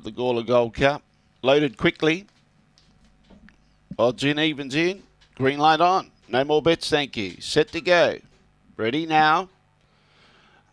of the Gawler Gold Cup. Loaded quickly. Odds in, evens in. Green light on. No more bets, thank you. Set to go. Ready now.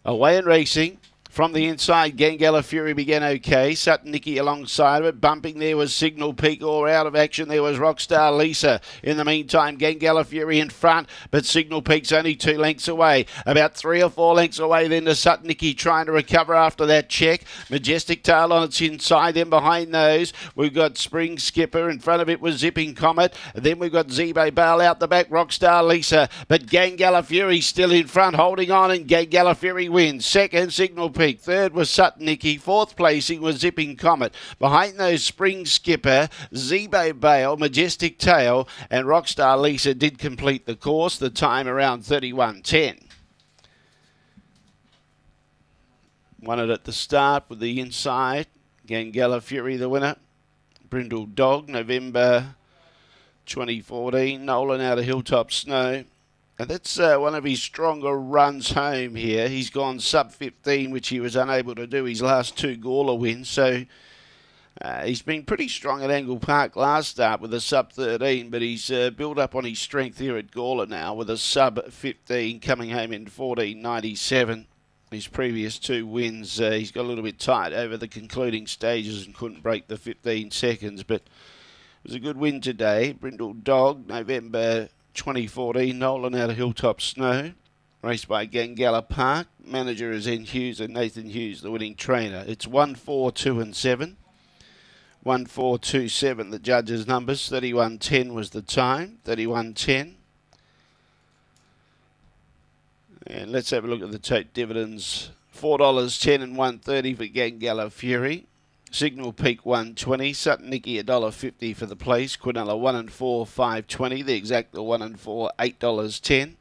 Away and racing. From the inside, Gangala Fury began okay. Sutton Nicky alongside of it. Bumping there was Signal Peak or out of action. There was Rockstar Lisa. In the meantime, Gangala Fury in front, but Signal Peak's only two lengths away. About three or four lengths away then to Sutton Nicky trying to recover after that check. Majestic Tail on its inside. Then behind those, we've got Spring Skipper. In front of it was Zipping Comet. Then we've got Zebo Bale out the back. Rockstar Lisa. But Gangala Fury still in front, holding on, and Gangala Fury wins. Second, Signal Peak. Third was Sutton Nicky. Fourth placing was Zipping Comet. Behind those, Spring Skipper, Zebo Bale, Majestic Tail, and Rockstar Lisa did complete the course. The time around 31.10. Won it at the start with the inside. Gangala Fury the winner. Brindle Dog, November 2014. Nolan out of Hilltop Snow. And that's uh, one of his stronger runs home here. He's gone sub 15, which he was unable to do his last two Gawler wins. So uh, he's been pretty strong at Angle Park last start with a sub 13, but he's uh, built up on his strength here at Gawler now with a sub 15 coming home in 14.97. His previous two wins, uh, he's got a little bit tight over the concluding stages and couldn't break the 15 seconds, but it was a good win today. Brindle Dog, November 2014, Nolan out of Hilltop Snow. Raced by Gangala Park. Manager is N Hughes and Nathan Hughes, the winning trainer. It's 1 4 2 and 7. 1 4 2 7, the judges' numbers. 31 10 was the time. 31 10. And let's have a look at the tote dividends. $4.10 and 130 for Gangala Fury. Signal Peak 120, Sutton Nicky $1.50 for the place, Quinella 1 and 4, 520, the exact 1 and 4, $8.10.